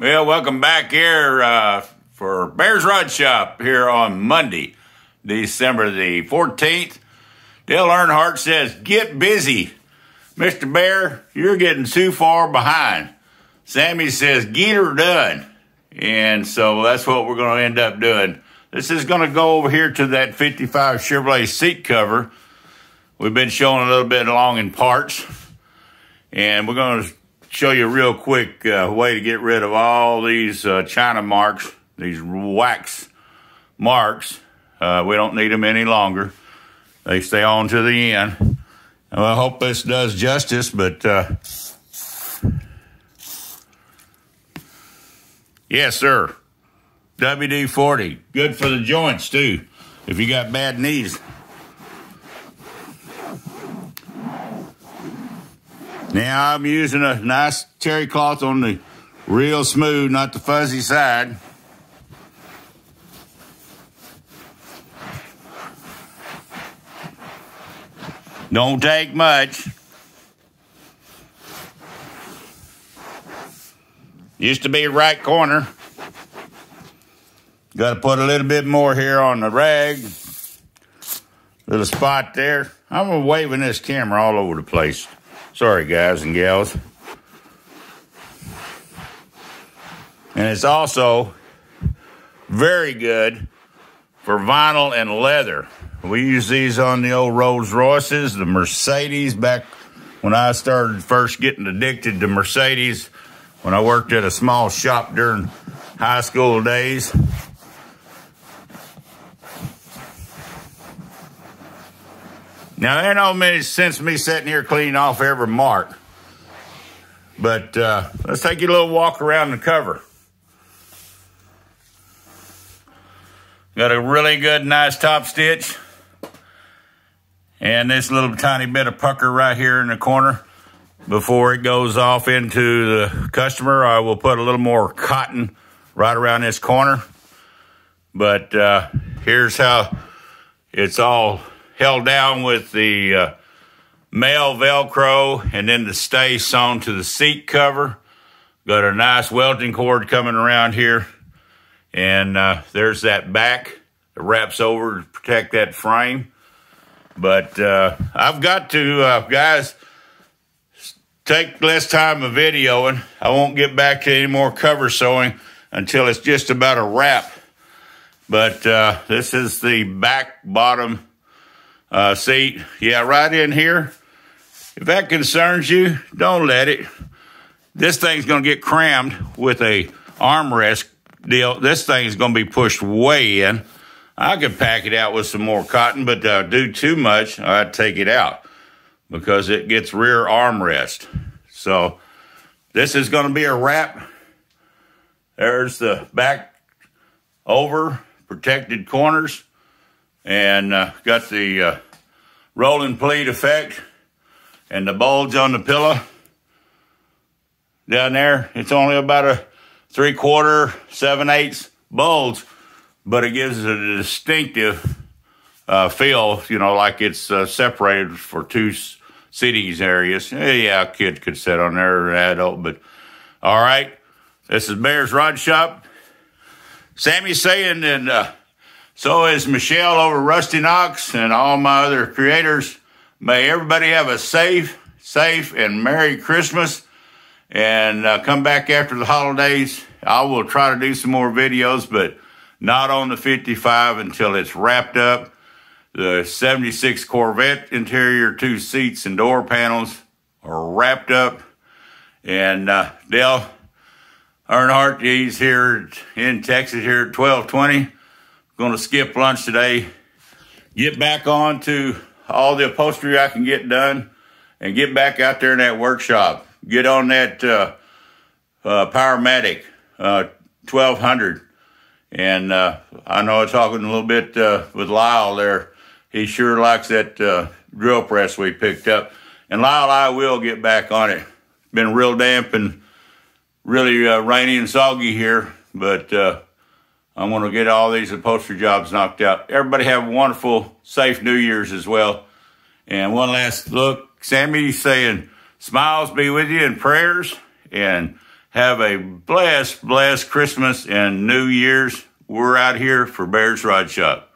Well, welcome back here uh, for Bears Rod Shop here on Monday, December the 14th. Dale Earnhardt says, Get busy. Mr. Bear, you're getting too far behind. Sammie says, Get her done. And so that's what we're going to end up doing. This is going to go over here to that 55 Chevrolet seat cover. We've been showing a little bit along in parts. And we're going to show you a real quick uh, way to get rid of all these uh, China marks, these wax marks. Uh, we don't need them any longer. They stay on to the end. Well, I hope this does justice, but uh, yes, sir. WD-40, good for the joints too, if you got bad knees. Now I'm using a nice terry cloth on the real smooth, not the fuzzy side. Don't take much. Used to be right corner. Got to put a little bit more here on the rag. Little spot there. I'm waving this camera all over the place. Sorry, guys and gals. And it's also very good for vinyl and leather. We use these on the old Rolls Royces, the Mercedes, back when I started first getting addicted to Mercedes, when I worked at a small shop during high school days. Now, there ain't no many sense me sitting here cleaning off every mark. But uh, let's take you a little walk around the cover. Got a really good, nice top stitch. And this little tiny bit of pucker right here in the corner. Before it goes off into the customer, I will put a little more cotton right around this corner. But uh, here's how it's all held down with the uh, male Velcro and then the stay sewn to the seat cover. Got a nice welting cord coming around here. And uh, there's that back that wraps over to protect that frame. But uh, I've got to, uh, guys, take less time of videoing. I won't get back to any more cover sewing until it's just about a wrap. But uh, this is the back bottom uh, seat. Yeah, right in here. If that concerns you, don't let it. This thing's going to get crammed with a armrest deal. This thing's going to be pushed way in. I could pack it out with some more cotton, but uh, do too much, I'd take it out because it gets rear armrest. So this is going to be a wrap. There's the back over protected corners and uh, got the uh, rolling pleat effect and the bulge on the pillow down there. It's only about a three quarter, seven eighths bulge, but it gives it a distinctive uh, feel, you know, like it's uh, separated for two seating areas. Yeah, a kid could sit on there, an adult, but all right. This is Bear's Rod Shop. Sammie's saying, and uh, so is Michelle over Rusty Knox and all my other creators. May everybody have a safe, safe, and Merry Christmas. And uh, come back after the holidays. I will try to do some more videos, but not on the 55 until it's wrapped up. The 76 Corvette interior, two seats and door panels are wrapped up. And uh, Dale Earnhardt, he's here in Texas here at 1220. Going to skip lunch today. Get back on to all the upholstery I can get done and get back out there in that workshop. Get on that uh, uh, Powermatic uh, 1200. And uh, I know I'm talking a little bit uh, with Lyle there. He sure likes that uh, drill press we picked up. And Lyle, I will get back on it. Been real damp and really uh, rainy and soggy here, but uh, I'm going to get all these upholstery jobs knocked out. Everybody have a wonderful, safe New Year's as well. And one last look, Sammie saying, smiles be with you and prayers. And Have a blessed, blessed Christmas and New Year's. We're out here for Bears Rod Shop.